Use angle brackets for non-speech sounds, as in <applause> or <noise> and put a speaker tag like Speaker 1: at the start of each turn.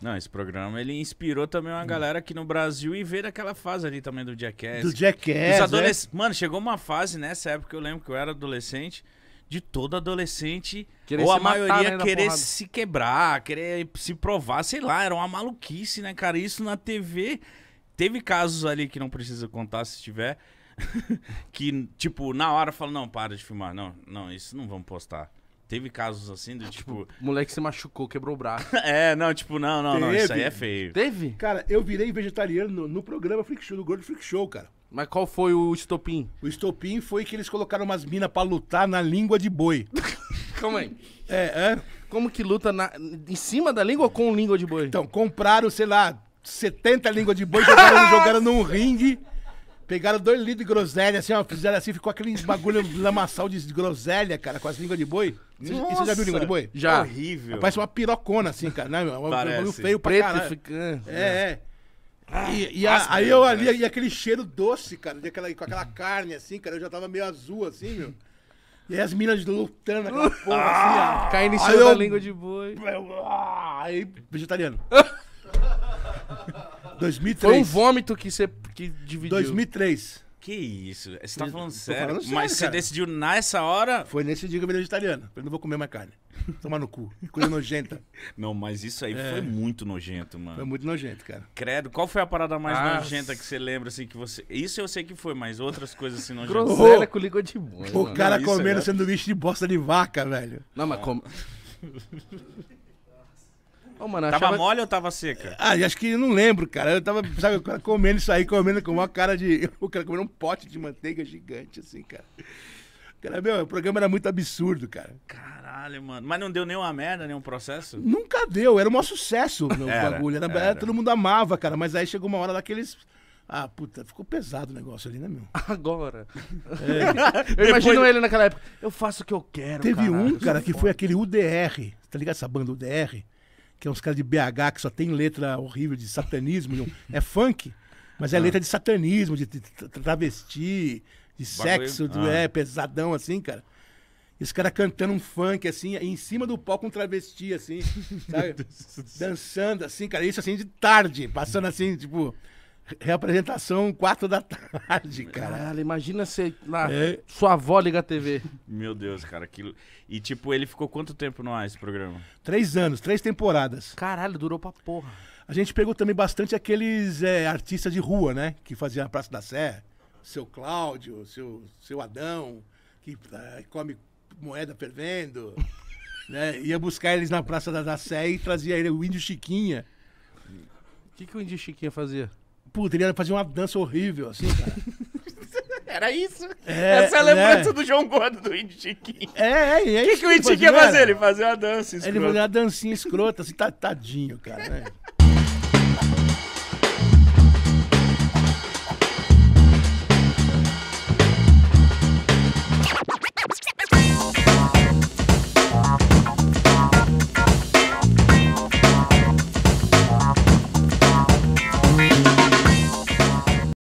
Speaker 1: Não, esse programa ele inspirou também uma galera aqui no Brasil e veio daquela fase ali também do Jackass.
Speaker 2: Do
Speaker 1: Os
Speaker 2: Jackass,
Speaker 1: adolesc... Mano, chegou uma fase nessa época, eu lembro que eu era adolescente, de todo adolescente,
Speaker 3: Querer
Speaker 1: ou a
Speaker 3: se matar,
Speaker 1: maioria
Speaker 3: né,
Speaker 1: querer
Speaker 3: porrada.
Speaker 1: se quebrar, querer se provar, sei lá, era uma maluquice, né, cara? Isso na TV. Teve casos ali que não precisa contar se tiver. <laughs> que, tipo, na hora fala, não, para de filmar. Não, não, isso não vamos postar. Teve casos assim do tipo.
Speaker 3: O moleque se machucou, quebrou o braço. <laughs>
Speaker 1: é, não, tipo, não, não, não, isso aí é feio.
Speaker 3: Teve?
Speaker 2: Cara, eu virei vegetariano no, no programa Freak Show, do Gordo Freak Show, cara.
Speaker 3: Mas qual foi o estopim?
Speaker 2: O estopim foi que eles colocaram umas minas pra lutar na língua de boi. <laughs>
Speaker 3: Calma aí.
Speaker 2: É, é.
Speaker 3: Como que luta na- em cima da língua ou com língua de boi?
Speaker 2: Então, compraram, sei lá, 70 línguas de boi, jogaram, <laughs> jogaram num ringue. Pegaram dois litros de groselha, assim, ó, fizeram assim, ficou aquele bagulho lamaçal de groselha, cara, com as línguas de boi. Você, já- você já viu língua de boi?
Speaker 3: Já.
Speaker 1: Horrível.
Speaker 2: Parece uma pirocona, assim, cara, né? meu? Um bagulho feio pra
Speaker 3: Preto
Speaker 2: caralho.
Speaker 3: fica...
Speaker 2: É, é. E, e a-
Speaker 1: raspa,
Speaker 2: aí eu ali, e aquele cheiro doce, cara, de aquela, com aquela carne, assim, cara, eu já tava meio azul, assim, meu. E aí as minas lutando, aquela porra, assim, ó.
Speaker 3: Caindo em cima da língua de boi.
Speaker 2: Ah, <laughs> Aí, vegetariano. <laughs> 2003.
Speaker 3: Foi um vômito que você que dividiu.
Speaker 2: 2003.
Speaker 1: Que isso? Você tá falando sério?
Speaker 2: falando sério,
Speaker 1: Mas você
Speaker 2: cara.
Speaker 1: decidiu nessa hora?
Speaker 2: Foi nesse dia que eu virei vegetariano. Eu não vou comer mais carne. Tomar no cu. Coisa nojenta. <laughs>
Speaker 1: Não, mas isso aí
Speaker 2: É.
Speaker 1: foi muito nojento, mano.
Speaker 2: Foi muito nojento, cara.
Speaker 1: Credo, qual foi a parada mais
Speaker 3: Ah,
Speaker 1: nojenta que você lembra, assim, que você... Isso eu sei que foi, mas outras coisas assim <laughs> nojentas.
Speaker 3: Groselha com língua de boi.
Speaker 2: O
Speaker 3: mano.
Speaker 2: cara
Speaker 1: isso é
Speaker 2: comendo
Speaker 1: verdade.
Speaker 2: sanduíche de bosta de vaca, velho.
Speaker 3: Não, mas como... <laughs> Ô, mano, eu
Speaker 1: Tava
Speaker 3: achava...
Speaker 1: mole ou tava seca?
Speaker 2: Ah, acho que não lembro, cara. Eu tava, sabe, o comendo isso aí, comendo com uma cara de. <laughs> O cara comendo um pote de manteiga gigante, assim, cara. Cara, meu, o programa era muito absurdo, cara.
Speaker 1: Caralho, mano. Mas não deu nenhuma merda, nenhum processo?
Speaker 2: Nunca deu, era um maior sucesso
Speaker 1: Era,
Speaker 2: bagulho. Era,
Speaker 1: era.
Speaker 2: todo mundo amava, cara. Mas aí chegou uma hora daqueles. Ah, puta, ficou pesado o negócio ali, né, meu? <laughs>
Speaker 3: Agora. <laughs> eu imagino ele naquela época. Eu faço o que eu quero,
Speaker 2: Teve
Speaker 3: caralho.
Speaker 2: um, cara, que foi aquele UDR. Tá ligado essa banda UDR? Que é uns caras de BH que só tem letra horrível de satanismo. <laughs> é funk, mas é letra de satanismo, de, de tra- travesti, de sexo, de-
Speaker 1: ah.
Speaker 2: é pesadão assim, cara. E os caras cantando um funk assim, em cima do palco um travesti, assim, <laughs> sabe? Dançando assim, cara. Isso assim de tarde, passando assim, tipo, reapresentação quatro da tarde, cara.
Speaker 3: Caralho, imagina você lá,
Speaker 2: É.
Speaker 3: sua avó liga a TV.
Speaker 1: Meu Deus, cara, aquilo... E, tipo, ele ficou quanto tempo no ar, esse programa?
Speaker 2: Três anos, três temporadas.
Speaker 3: Caralho, durou pra porra.
Speaker 2: A gente pegou também bastante aqueles é, artistas de rua, né? Que faziam a Praça da Sé. Seu Cláudio, seu, seu Adão, que ah, come moeda fervendo. <laughs> né? Ia buscar eles na Praça da, da Sé e trazia ele, o Índio Chiquinha.
Speaker 3: O que, que o Índio Chiquinha fazia?
Speaker 2: Puta, ele ia fazer uma dança horrível, assim, cara. <laughs>
Speaker 1: Era isso?
Speaker 2: É,
Speaker 1: Essa é a lembrança
Speaker 2: né?
Speaker 1: do João Gordo, do Chiquinho.
Speaker 2: É, é, é
Speaker 1: O que, que o
Speaker 2: ele
Speaker 1: Chiquinho ia fazer?
Speaker 2: era.
Speaker 1: Ele fazia uma dança
Speaker 2: Ele
Speaker 1: escrota.
Speaker 2: fazia uma dancinha escrota, assim, tadinho, cara. né? <laughs>